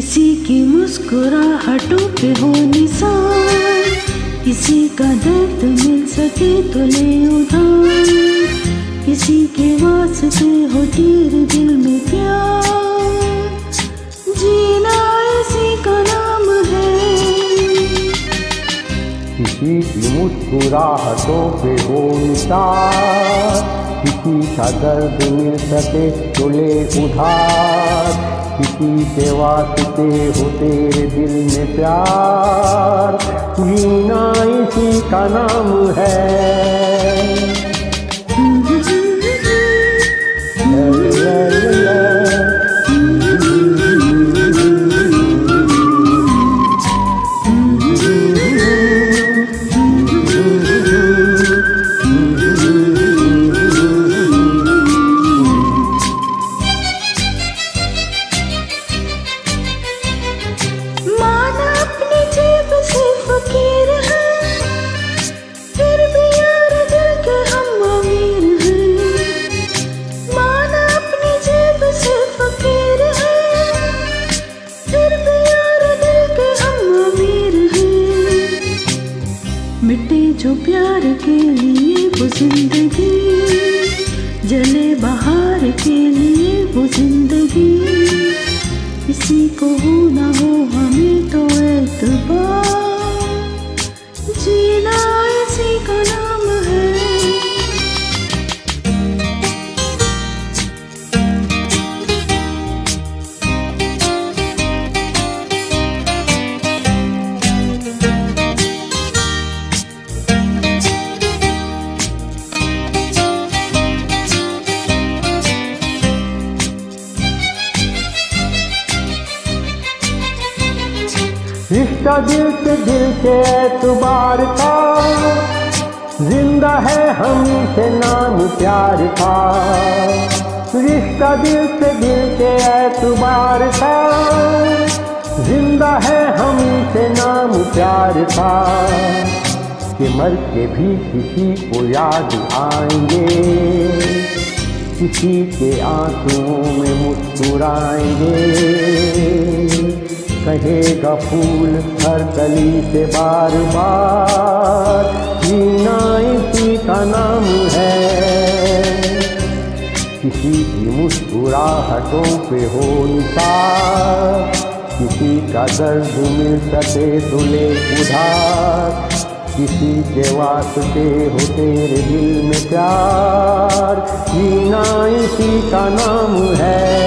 की मुस्कुराहटों पे हो निशान। किसी का दर्द मिल सके तो ले उधार किसी के वास्ते हो तीर दिल में प्यार। किसी की मुस्कुराहटों पे हो किसी का दर्द मिल सके तो ले उधार, किसी के वास्ते हो तेरे दिल में प्यार। जीना इसी का नाम है जन रिश्ता दिल से दिल के एतबार का ज़िंदा है हम से नाम प्यार का रिश्ता दिल से दिल के एतबार का ज़िंदा है हम से नाम प्यार का कि मर के भी किसी को याद आएँगे। किसी के आंसुओं में मुस्कुराएँगे। कहेगा फूल हर कली से बार बार। जीना इसी का नाम है। किसी की मुस्कुराहटों पे हो किसी का दर्द मिल सके तो ले उधार। किसी के वास्ते हो तेरे दिल में प्यार। जीना इसी का नाम है।